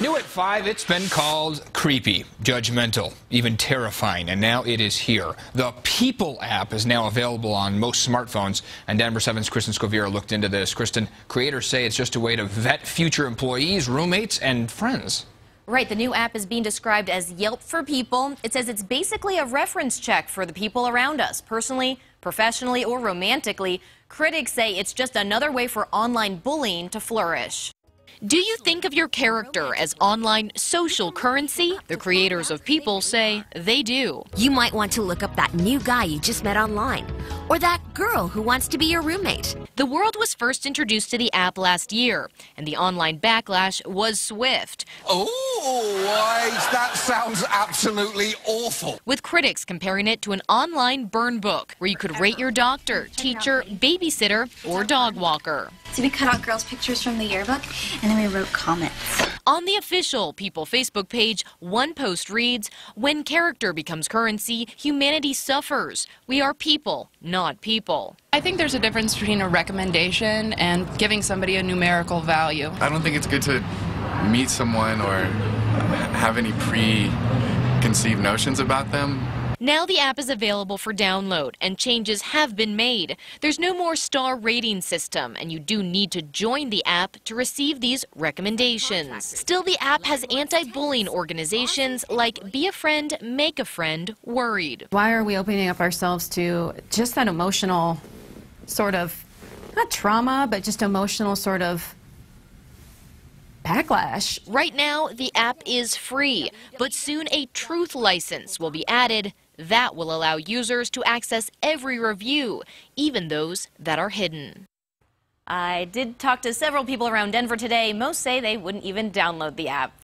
New at 5, it's been called creepy, judgmental, even terrifying, and now it is here. The Peeple app is now available on most smartphones, and Denver 7's Kristen Scoviera looked into this. Kristen, creators say it's just a way to vet future employees, roommates, and friends. Right, the new app is being described as Yelp for people. It says it's basically a reference check for the people around us, personally, professionally, or romantically. Critics say it's just another way for online bullying to flourish. Do you think of your character as online social currency? The creators of Peeple say they do. You might want to look up that new guy you just met online, or that girl who wants to be your roommate. The world was first introduced to the app last year, and the online backlash was swift. Oh, that sounds absolutely awful. With critics comparing it to an online burn book where you could rate your doctor, teacher, babysitter, or dog walker. So we cut out girls' pictures from the yearbook and then we wrote comments. On the official Peeple Facebook page, one post reads When character becomes currency, humanity suffers. We are people, not Peeple. I think there's a difference between a recommendation and giving somebody a numerical value. I don't think it's good to meet someone or have any preconceived notions about them. Now the app is available for download and changes have been made. There's no more star rating system and you do need to join the app to receive these recommendations. Still, the app has anti-bullying organizations like Be a Friend, Make a Friend worried. Why are we opening up ourselves to just that emotional sort of, not trauma, but just emotional sort of backlash. Right now, the app is free, but soon a truth license will be added that will allow users to access every review, even those that are hidden. I did talk to several people around Denver today. Most say they wouldn't even download the app.